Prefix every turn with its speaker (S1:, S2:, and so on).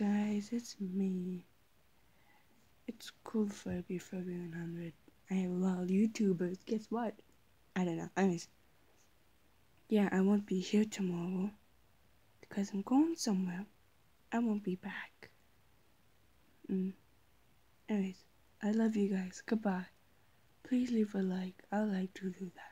S1: guys, it's me. It's cool for be Furby 100. I love YouTubers. Guess what? I don't know. Anyways, yeah, I won't be here tomorrow because I'm going somewhere. I won't be back. Mm. Anyways, I love you guys. Goodbye. Please leave a like. I like to do that.